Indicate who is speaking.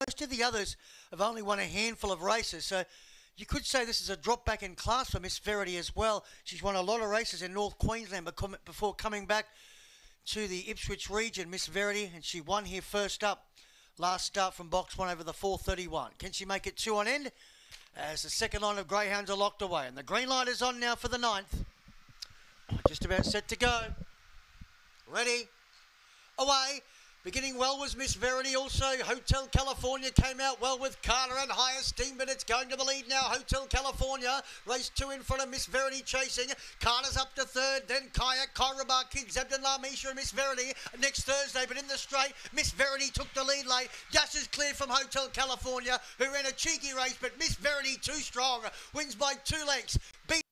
Speaker 1: most of the others have only won a handful of races. So you could say this is a drop back in class for Miss Verity as well. She's won a lot of races in North Queensland before coming back to the Ipswich region, Miss Verity, and she won here first up. Last start from box one over the 431. Can she make it two on end? As the second line of greyhounds are locked away. And the green light is on now for the ninth. Just about set to go. Ready. Away. Beginning well was Miss Verity also. Hotel California came out well with Carter and high esteem, but it's going to the lead now. Hotel California, race two in front of Miss Verity chasing. Carter's up to third, then Kayak, Kyrabar, Kid, Zebden, Lamisha and Miss Verity next Thursday, but in the straight, Miss Verity took the lead late. Gus is clear from Hotel California, who ran a cheeky race, but Miss Verity too strong, wins by two lengths. Beat